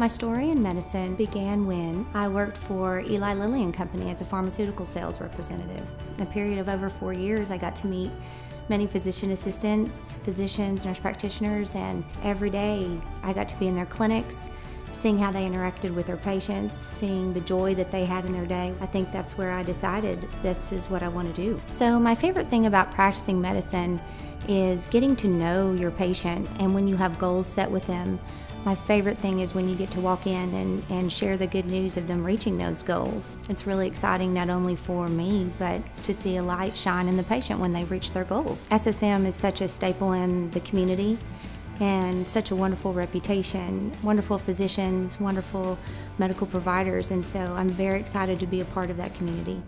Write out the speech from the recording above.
My story in medicine began when I worked for Eli Lilly and Company as a pharmaceutical sales representative. In a period of over four years, I got to meet many physician assistants, physicians, nurse practitioners, and every day I got to be in their clinics, seeing how they interacted with their patients, seeing the joy that they had in their day. I think that's where I decided this is what I want to do. So, my favorite thing about practicing medicine is getting to know your patient and when you have goals set with them. My favorite thing is when you get to walk in and, and share the good news of them reaching those goals. It's really exciting not only for me, but to see a light shine in the patient when they've reached their goals. SSM is such a staple in the community and such a wonderful reputation, wonderful physicians, wonderful medical providers, and so I'm very excited to be a part of that community.